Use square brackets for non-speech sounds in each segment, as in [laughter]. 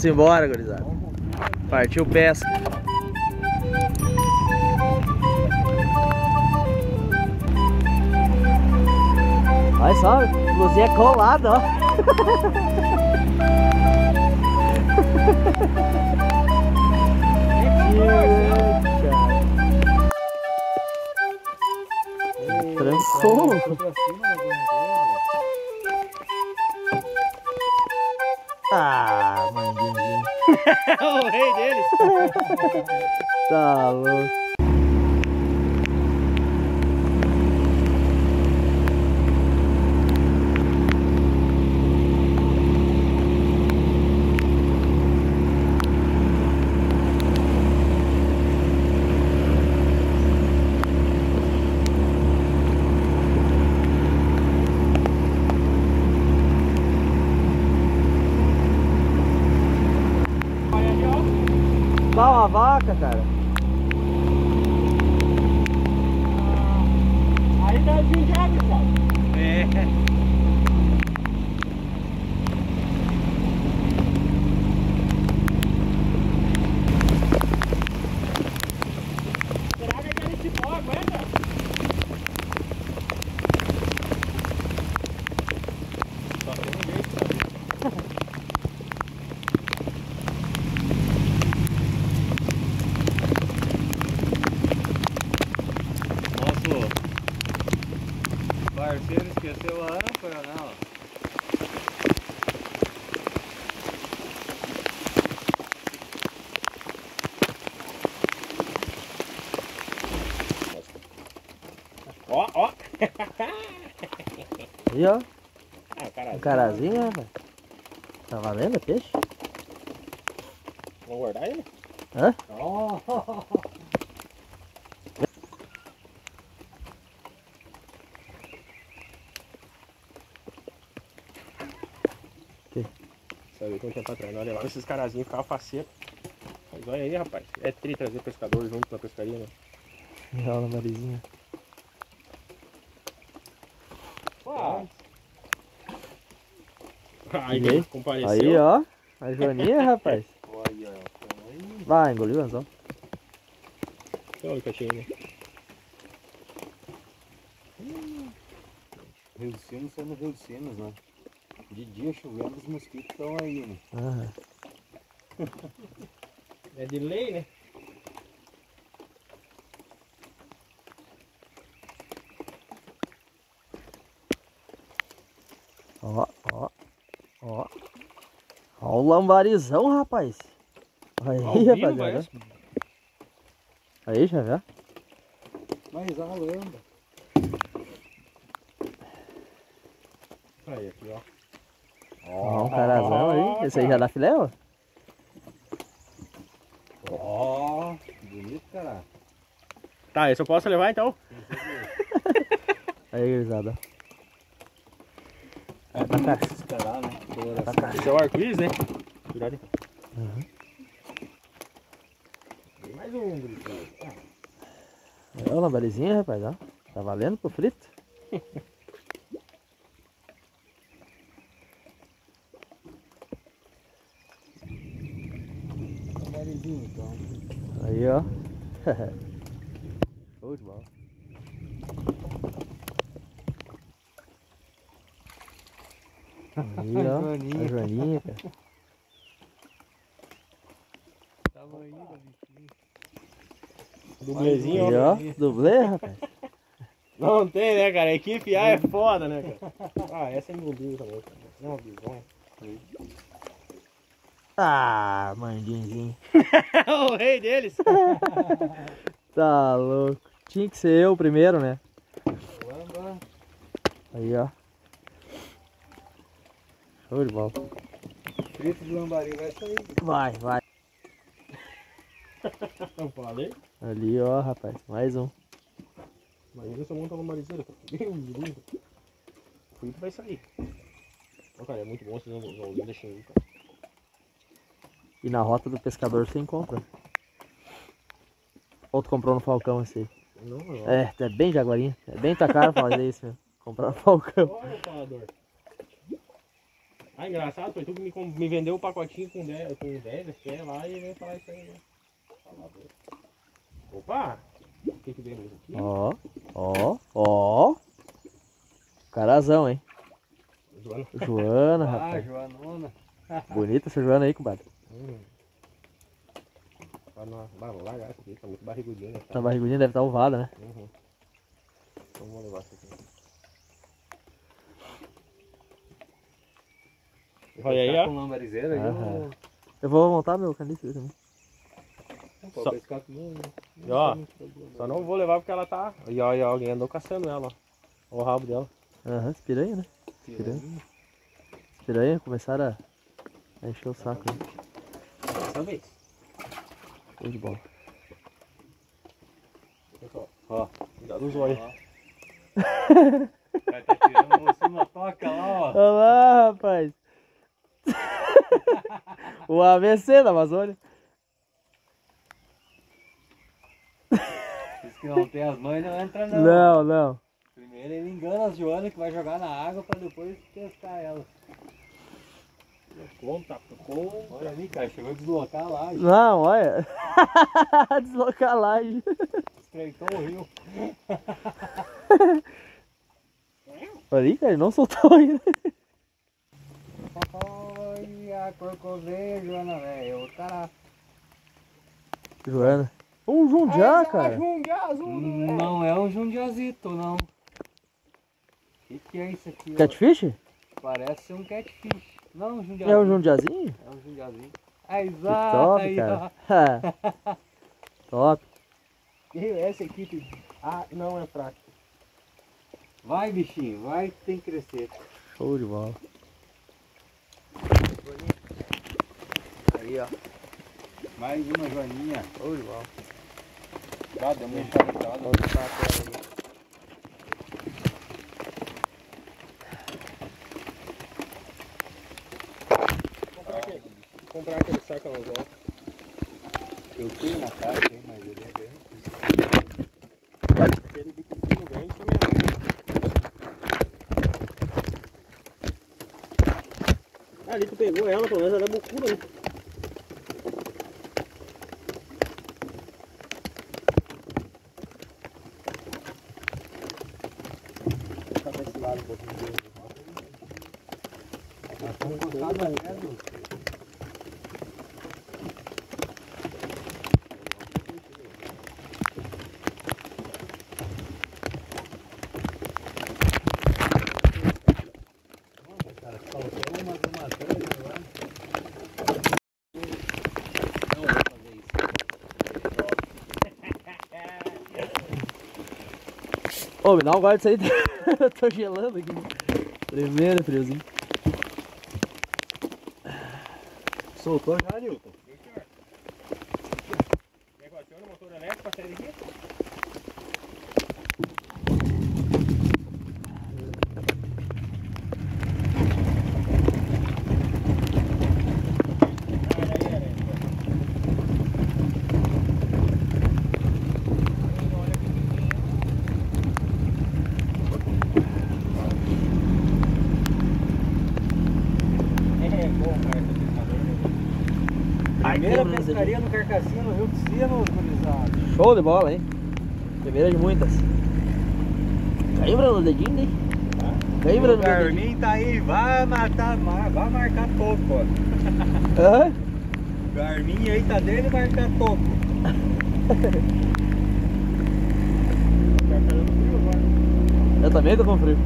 Vamos embora, gurizada. Partiu pesca. Olha só, luzinha colada, ó. Trancou. Ah, mandinho. [laughs] o rei deles. Tá louco. Uma vaca, cara. Aí tá desviado, cara. É. Será que aquele cipó aguenta? Só tem um jeito, sabe? Nosso parceiro esqueceu a âncora, né? ó. Ó. Aí, [laughs] ó. Ah, caralho. Um carazinho, rapaz. Tá valendo é peixe? Vamos guardar ele? Hã? Oh. [laughs] um tempo atrás nós levava esses carazinhos ficava faceiro. Mas olha aí, rapaz. É tri trazer pescador junto na pescaria, né? Enrola a marizinha. Ah. E Aí, aí? compareceu. Aí, ó. A joaninha, [laughs] rapaz. Olha, Vai, engoliu, Anzão. olha o catinho, né? Rio Sinos sendo Rio dos Sinos, né? De dia chovendo, os mosquitos estão aí, né? Aham. [laughs] É de lei, né? Ó, ó, ó. Ó o lambarizão, rapaz. Aí, Ao vivo, rapaziada. parece. Aí, já viu? Mas a lenda. Aí, aqui, ó. Ó, um carazão aí. Esse aí já dá filé, ó. Ó, bonito, cara. Tá, esse eu posso levar então? Aí, gurizada. Vai pra cá. Esperar, né? Vai pra cá. Esse é o arco-íris, né? Cuidado aí. Uhum. Tem mais um, gurizada. É o lambarizinho, rapaz, ó. Tá valendo pro frito? [laughs] Narizinho, então. Aí, ó. [laughs] Show de bola. Aí, ó. [laughs] Joaninha. A Joaninha, cara. Da bichinha. Dublezinho, Aí, ó. Dublê, rapaz. Não tem, né, cara? A equipe A é foda, né, cara? [laughs] Ah, essa é engoliu também, cara. Não, bizonha. Ah, mandinzinho. [laughs] o rei deles. [laughs] Tá louco. Tinha que ser eu primeiro, né? Lamba. Aí, ó. Show de bola. Frito de lambari vai sair. Vai, vai. [laughs] Eu falei. Ali, ó, rapaz. Mais um. Imagina se eu montar uma marizeira. Frito vai sair. Ó, cara, é muito bom esses anzolzinhos da Xingu, cara. E na rota do pescador você encontra. Ou tu comprou no Falcão esse aí? Não, não. É, é bem jaguarinha. É bem tua cara fazer isso mesmo. Comprar no Falcão. Olha o falador. Ah, engraçado, foi tu que me, me vendeu o pacotinho com 10, com 10 acho que é lá e veio falar isso aí, né? Opa! O que que veio aqui? Ó, ó, ó. Carazão, hein? Joana. Joana, [laughs] Ah, rapaz. Joanona. Bonita essa Joana aí, compadre. Hum. Tá largar essa aqui, tá muito barrigudinha. Né? Tá barrigudinha deve estar ovada, né? Uhum. Então vou levar essa aqui. Olha aí, ó. Com lambarizeira aí, Aham. não- Eu vou montar meu caniço também. não Só- pescar não- E ó, não tem problema. Só não vou levar porque ela tá. E ó, e ó, alguém andou caçando ela, ó. Olha o rabo dela. Aham, piranha, né? Piranha. Piranha começaram a a encher o saco aí. Dessa vez. Show de bola. Ó. cuidado nos olhos. Vai tá tirando o mocinho na toca lá, ó. Olha lá, rapaz. o AVC da Amazônia. Diz que não tem as mães, não entra não. Não, não. Primeiro ele engana as Joana que vai jogar na água pra depois testar ela. Conta, com. Olha ali, cara, chegou a deslocar lá, Não, olha. [laughs] Deslocalagem. estreitou o rio. [laughs] Olha aí, cara, ele não soltou ainda. Olha, corcoveia, Joana, velho. O cara. Joana. Um Jundiá, cara. Não é um jundiazito, não. O que, que é isso aqui? ó? Catfish? Parece ser um catfish. Não, um jundiazinho. É um Jundiazinho? É um jundiazinho. Ah, exato. [laughs] top, aí, cara. top. Essa equipe. Ah, não é fraca. Vai, bichinho, vai que tem que crescer. Show de bola. Aí, ó. Mais uma joaninha. Show de bola. Já deu uma enxaguetada. Comprar aquele saco anzol. Eu tenho na caixa, mas ele é grande. Aquele biquinho grande também. Ah, ali tu pegou ela, pelo menos ela é bucura, né? Tá desse lado um pouquinho dele. Nós estamos encostados até do... Cara, faltou uma de matéria agora. Não vou fazer isso. Ô, me dá um gole disso aí. [laughs] Eu tô gelando aqui. Tremendo friozinho. Soltou já, Nilton? Equaciona o motor elétrico pra sair daqui? É bom, cara, esse pescador. Primeira que pescaria no Carcassinho, no Rio de Sino, gurizada. Show de bola, hein? Primeira de muitas. Cãibra no dedinho, hein? Cãibra O no dedinho. Garmin tá aí, vai matar, vai marcar toco, ó. [laughs] Hã? O Garmin aí tá dentro e marcar. Tá agora. [laughs] Eu também tô com frio.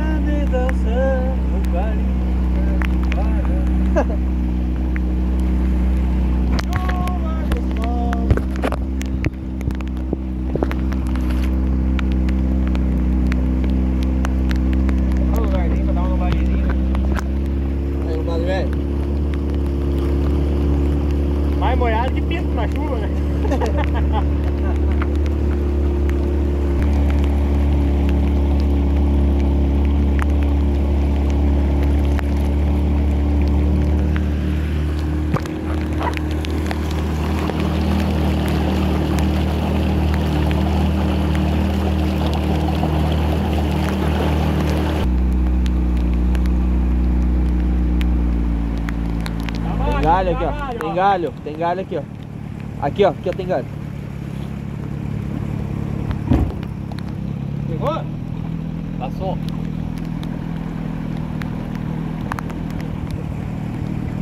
Cantando e dançando, carinho para Chuva do sol. Olha o lugarzinho pra dar uma balinha. Aí, compadre, velho. Mais molhado que pinto na chuva, né? galho aqui, ó. Tem galho, tem galho aqui, ó. Aqui, ó. Aqui, ó, tem galho. Pegou? Passou.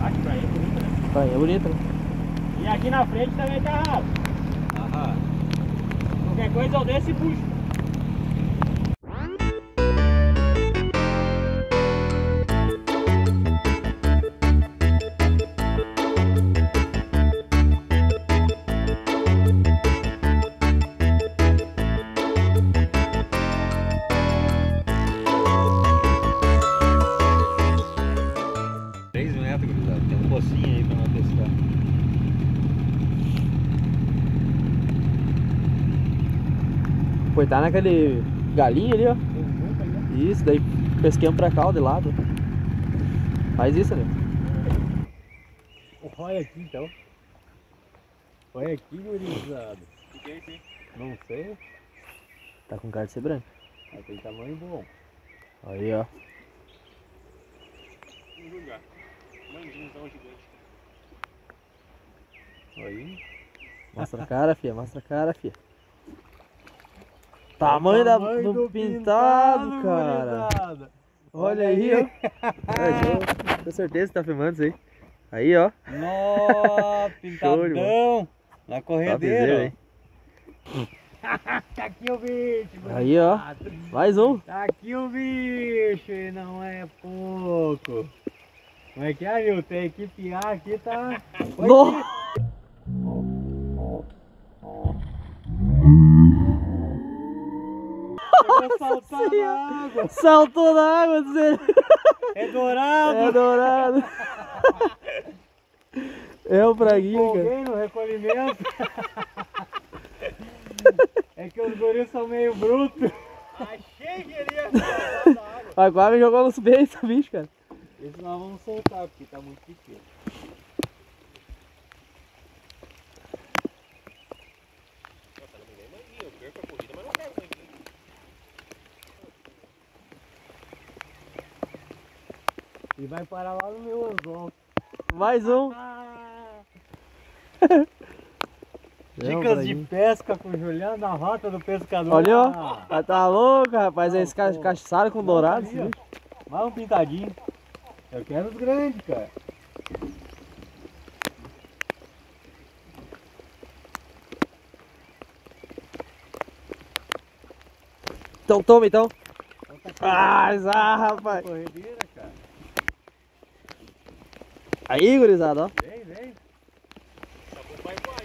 Aqui pra ele, bonito, né? Tá, é bonito, né? E aqui na frente também tá raso. Aham. Qualquer coisa eu desço e puxo. Tá naquele galinho ali, ó. Ali. Isso, daí pesquemos pra cá, ó, de lado. Faz isso, né? Olha aqui então. Olha aqui, gurizada. O que é isso aí? Não sei, Tá com cara de ser branco. mas tem tamanho bom. Aí, ó. Mandinzão gigante. Aí. Mostra a cara, fia. Mostra a cara, fia. Tamanho, da, Tamanho do, pintado, cara. gurizada. Olha aí, ó. É. Tenho certeza que tá filmando isso aí. Aí, ó. Nó, [laughs] pintadão. Na corredeira. hein? Tá [laughs] aqui o bicho. Aí, ó. Mais um. Tá aqui o bicho e não é pouco. Como é que é, meu? Tem que piar aqui, tá? Oi, [laughs] No... Eu vou saltar na água. Saltou na água, dizer. É dourado. É dourado. É o praguinho, cara. No recolhimento. É que os guris são meio brutos. Achei que ele ia [laughs] saltar na água. Agora jogou nos peitos, bicho, cara. Esse nós vamos soltar porque tá muito pequeno. Eu perco a corrida, mas não pego manguinho. E vai parar lá no meu anzol. Mais um. [laughs] É o Dicas de pesca com Juliano da Rota do Pescador. Olha, ó. Ah, Ah, Tá louco, rapaz. Não, Esse ca com dourado. Mais um pintadinho. Eu quero os grandes, cara. Então toma, então. Então tá Ah, ah, rapaz. Aí, gurizada, ó. Vem, vem. Tá bom, vai voar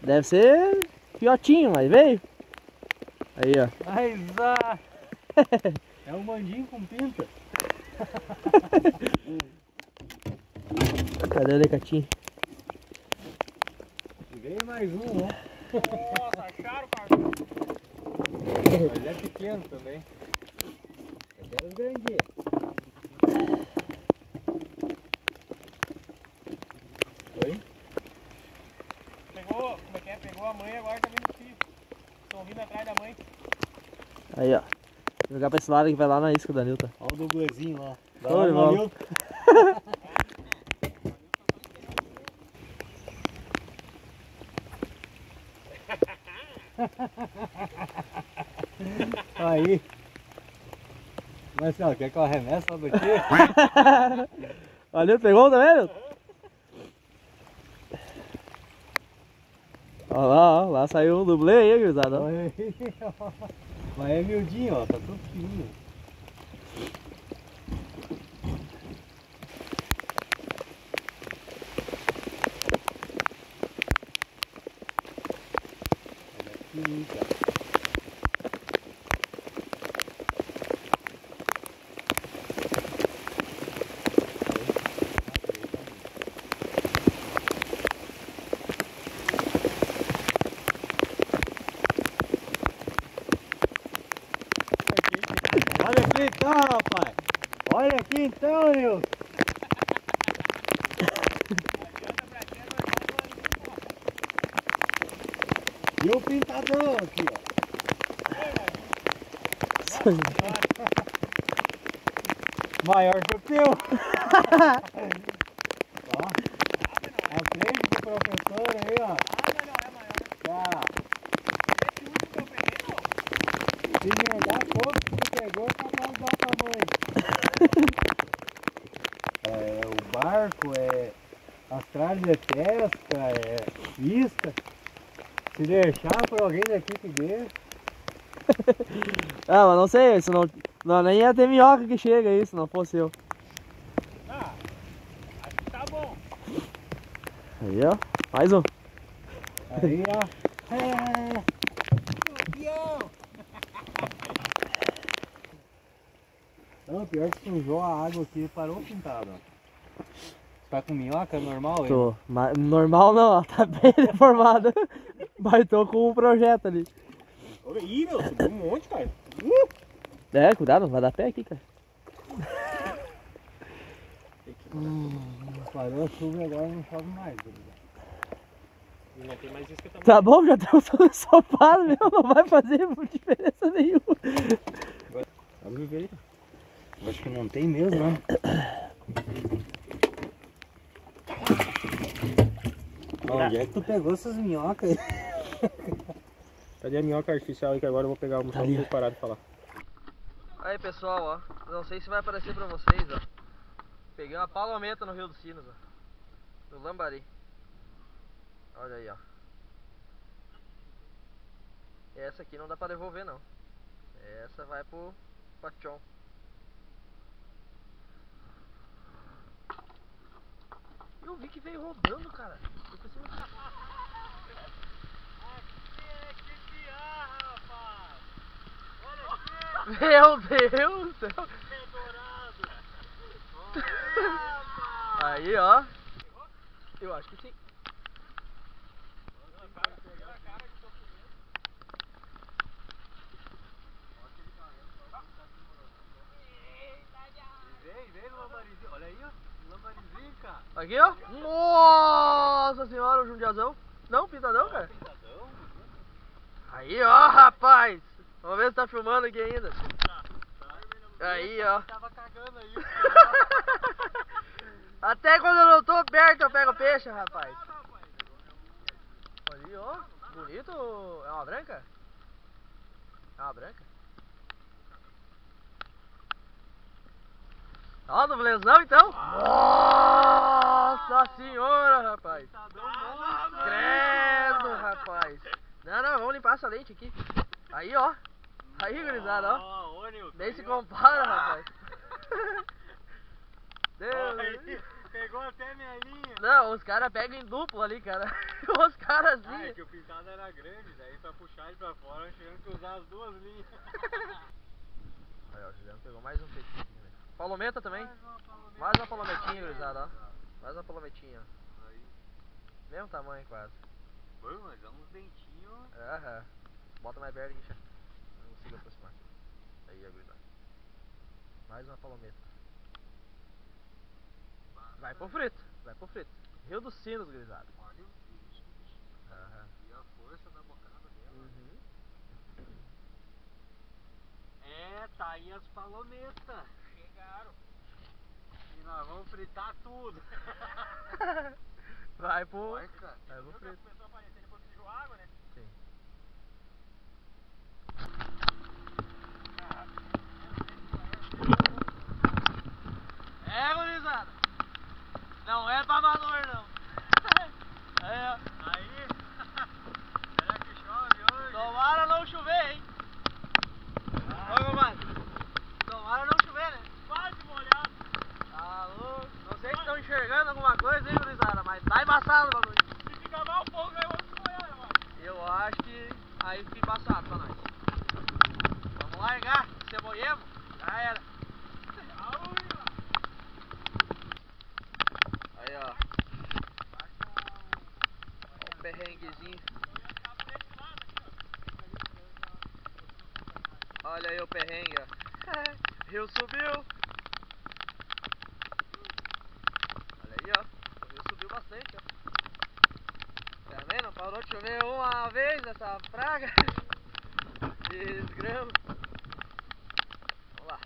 Deve ser fiotinho, mas veio. Aí, ó. Mas ah, é um mandinho com pinta. [laughs] Cadê o decatinho? Vem mais um, ó. Nossa, acharam, cara. Mas é pequeno também. Grandinhos. Oi? Pegou, como é que é? Pegou a mãe agora tá vindo o filho. Estão vindo atrás da mãe. Aí, ó. Vou jogar pra esse lado que vai lá na isca da Nilton. Olha o Douglasinho lá. Bola. Nilton. [laughs] Aí. Marcelo, quer que eu arremesse lá do tio? Olha, pegou um também, Nilton? Olha lá, ó. Lá saiu um dublê aí, gurizada. Mas é miudinho, ó. Tá tudo fininho. Olha é fininho, cara. Olha aqui então, rapaz. Olha aqui então, Nilson. E o pintadão aqui, ó. Maior que o teu. ó. Com o professor aí, ó. Tá. Se mandar pouco que pegou, tá bom dar tamanho. É, o barco é atrás de pesca, é isca. Se deixar por alguém da equipe dele, [laughs] Ah, mas não sei, se não, não nem ia ter minhoca que chega aí, se não fosse eu. Ah, acho que tá bom. Aí, ó. Mais um. aí ó. É. Não, pior que sujou a água aqui e parou pintado, ó. Tá com minhoca normal aí? Tô. ma- Normal não, ó. Tá bem [laughs] deformada. Mas tô com um projeto ali. Olha aí, meu, subiu um monte, cara. É, cuidado, vai dar pé aqui, cara. Parou a chuva e agora não chove mais. E não tem mais isca também. Tá bom, já estamos todo ensopado, meu. Não vai fazer diferença nenhuma. Vamos ver aí. Acho que não tem mesmo, né? Onde é que tu pegou essas minhocas aí? [laughs] Cadê a minhoca artificial aí que agora eu vou pegar uma Tá só ali. pra falar. Aí pessoal, ó, não sei se vai aparecer pra vocês, ó. Peguei uma palometa no Rio dos Sinos, ó. No Lambari. Olha aí, ó. Essa aqui não dá pra devolver não. Essa vai pro Pachon. Eu vi que veio rodando, cara. Eu pensei, Meu Deus. Aí, ó. Eu acho que sim. Olha aí, ó. Lambarizinho, cara. Aqui, ó. Nossa senhora, o Jundiazão. Não, pintadão, cara. Aí, ó, rapaz. Vamos ver se tá filmando aqui ainda. Aí, ó. Tava cagando aí. Até quando eu não tô perto eu pego peixe, rapaz. Ali, ó. Bonito. É uma branca? É uma branca? Ó, do blezão então. Nossa senhora, rapaz. Credo, rapaz. Não, não, vamos limpar essa lente aqui. Aí, ó. Aí, gurizada, ó. Ô, Nilton. Nem se compara, rapaz. [laughs] Deus. Aí, Pegou até minha linha. Não, os caras pegam em duplo ali, cara. [laughs] Os caras Ah, é assim. que o pintado era grande, daí pra puxar ele pra fora, tivemos que usar as duas linhas. [laughs] Aí, ó, o Juliano pegou mais um peixinho, né? Palometa também. Mais uma palometa. Mais uma palometinha, gurizada, ó. Mais uma palometinha, ó. Aí. Mesmo tamanho, quase. Pô, mas é uns dentinhos. Aham. Bota mais perto aqui, já. Consigo aproximar. Aí, gurizada. Mais uma palometa. Vai pro frito, vai pro frito. Rio dos Sinos, gurizada. Olha os bichos, bicho. Aham. E a força da bocada dela. Uhum. É, tá aí as palometas. Chegaram. E nós vamos fritar tudo. [laughs] Vai pro. Vai, cara. Vai pro frito. Começou a aparecer depois que água, né? Sim. É, gurizada. Não é pra amador, não. [laughs] Aí, ó. Aí. [laughs] Será que chove hoje? Tomara não chover, hein? Ô, compadre. Tomara não chover, né? Quase molhado. Tá louco. Não sei se estão enxergando alguma coisa, hein, gurizada, mas tá embaçado o bagulho. Se ficar mal fogo, aí eu vou molhar, mano. Eu acho que aí fica embaçado pra nós. Vamos largar, ceboiemo, já era. Aí, ó. Ó o perrenguezinho. Olha aí o perrengue, ó. Rio subiu. Olha aí, ó. O rio subiu bastante, ó. Tá vendo? Parou de chover uma vez essa praga. [laughs] Desgrama. Vamos lá.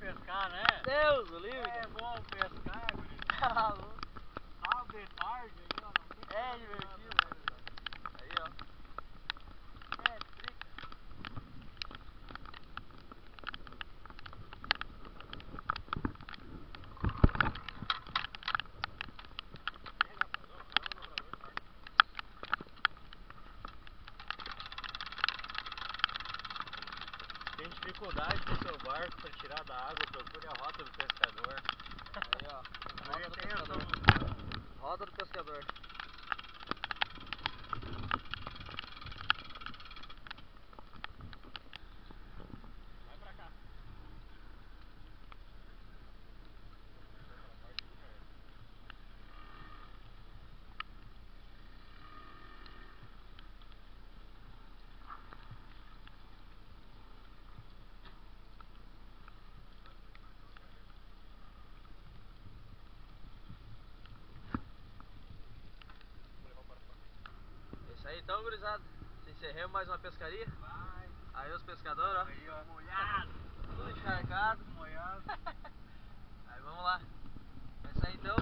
pescar, né? Deus, o livre. É bom pescar, gurizada. Tá maluco. Sábado de tarde aí, ó. não tem É como, divertido, né? né? Aí, ó. É, trica. Tem dificuldade no seu barco para tirar da água, procure a rota do pescador. Aí, ó. Rota Eu do tenho pescador. Essa- Rota do pescador. Vai pra cá. É Isso aí então, gurizada. Encerramos mais uma pescaria. Vai. Aí os pescadores, ó. Aí, ó. Molhado. Tudo encharcado. Molhado. [laughs] Aí vamos lá. É isso aí então.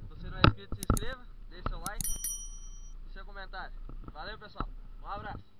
Se você não é inscrito, se inscreva, deixe seu like e seu comentário. Valeu pessoal. Um abraço.